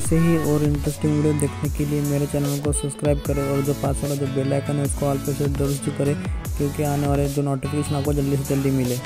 ऐसे ही और interesting video देखने के लिए मेरे चैनल को सब्सक्राइब करें और जो पास वाला जो बेल आइकन है, उसको ऑल पे से ज़रूर करें, क्योंकि आने वाले जो नोटिफिकेशन आपको जल्दी से जल्दी मिले।